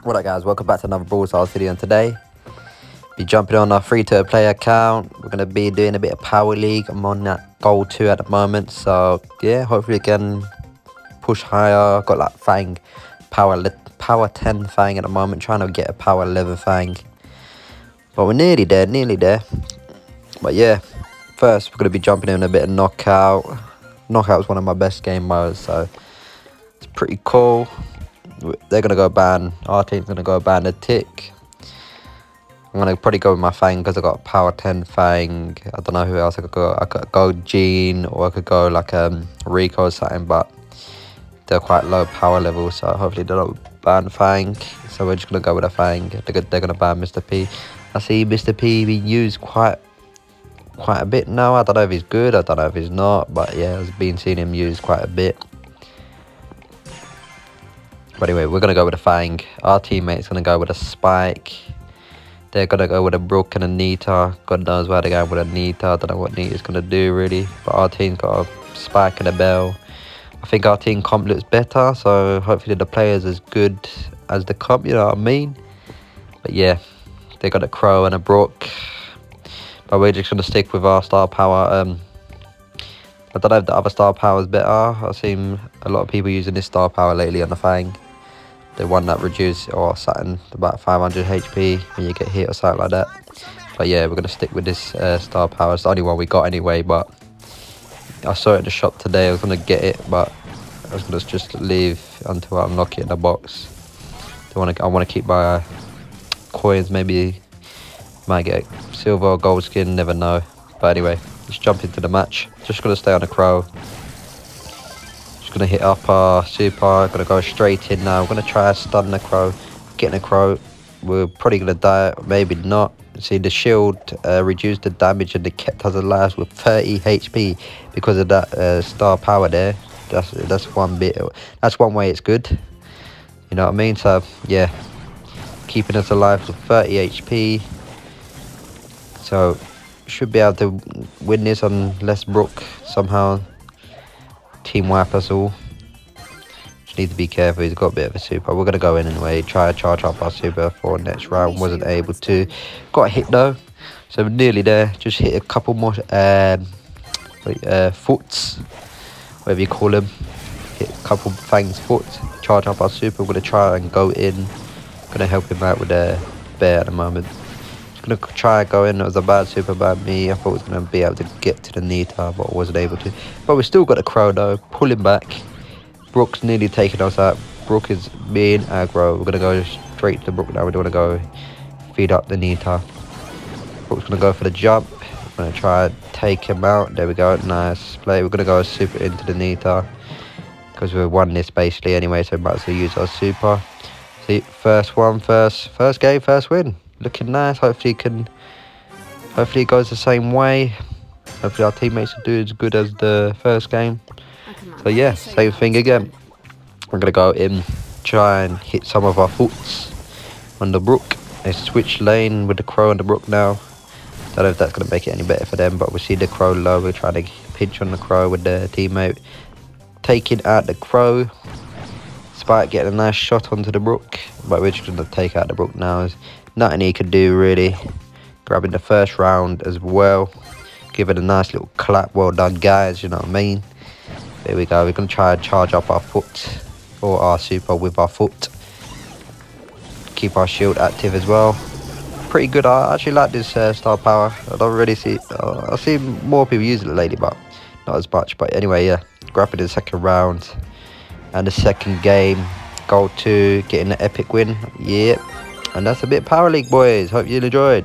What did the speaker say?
What up guys, welcome back to another Brawl Stars video and today be jumping on our free to play account. We're gonna be doing a bit of Power League. I'm on that Gold two at the moment, so yeah, hopefully can push higher. Got like Fang power power 10 Fang at the moment, trying to get a power 11 Fang. But we're nearly there, nearly there. But yeah, first we're gonna be jumping in a bit of knockout. Knockout is one of my best game modes, so it's pretty cool they're gonna go ban. Our team's gonna go ban a tick. I'm gonna probably go with my Fang because I got power 10 Fang. I don't know who else I could go. I could go Gene or I could go like um Rico or something, but they're quite low power level, so hopefully they don't ban Fang. So we're just gonna go with a Fang. They're, they're gonna ban Mr. P. I see Mr. P being used quite quite a bit now. I don't know if he's good, I don't know if he's not, but yeah, I've been seeing him used quite a bit. But anyway, we're going to go with a Fang. Our teammate's going to go with a Spike. They're going to go with a Brock and a Nita. God knows where they're going with a Nita. I don't know what Nita's going to do, really. But our team's got a Spike and a Belle. I think our team comp looks better. So hopefully the players as good as the comp, you know what I mean? But yeah, they got a Crow and a Brock. But we're just going to stick with our star power. Um, I don't know if the other star power is better. I've seen a lot of people using this star power lately on the Fang the one that reduces or something about 500 HP when you get hit or something like that. But yeah, we're gonna stick with this uh, star power. It's the only one we got anyway. But I saw it in the shop today. I was gonna get it, but I was gonna just leave until I unlock it in the box. I want to. I want to keep my coins. Maybe might get silver or gold skin. Never know. But anyway, let's jump into the match. Just gonna stay on the crow gonna hit up our super, gonna go straight in now. I'm gonna try to stun the crow, getting a crow. We're probably gonna die, maybe not. See, the shield uh, reduced the damage and it kept us alive with 30 HP because of that uh, star power there. That's that's one bit. That's one way it's good. You know what I mean? So yeah, keeping us alive with 30 HP. So should be able to win this on less Brock somehow team wipe us all. Just need to be careful, he's got a bit of a super. We're going to go in anyway, try to charge up our super for next round. Wasn't able to. Got hit though, so nearly there. Just hit a couple more um, uh, foots, whatever you call them. Hit a couple fangs foot, charge up our super. We're going to try and go in. Going to help him out with a bear at the moment gonna try go in. It was a bad super bad me. I thought I was gonna be able to get to the Nita, but I wasn't able to. But we still got the Crow though, pulling back. Brock's nearly taking us out. Brock is being aggro. We're gonna go straight to Brock now. We don't wanna go feed up the Nita. Brock's gonna go for the jump. I'm gonna try and take him out. There we go. Nice play. We're gonna go super into the Nita. Because we've won this basically anyway, so we might as well use our super. See, first one, first, first game, first win looking nice. Hopefully, can hopefully it goes the same way. Hopefully, our teammates will do as good as the first game. So yeah, same thing again. We're gonna go in, try and hit some of our foots on the brock. They switch lane with the crow and the brock now. Don't know if that's gonna make it any better for them, but we see the crow low. We're trying to pinch on the crow with the teammate, taking out the crow. Spike getting a nice shot onto the brock, but we're just gonna take out the brock now nothing he could do really. Grabbing the first round as well. Give it a nice little clap. Well done, guys. You know what I mean? There we go. We're going to try and charge up our foot or our super with our foot. Keep our shield active as well. Pretty good. I actually like this uh, star power. I don't really see... Uh, I see more people using it lately, but not as much. But anyway, yeah. Grabbing the second round. And the second game. Gold 2. Getting the epic win. Yep. And that's a bit Power League, boys. Hope you enjoyed.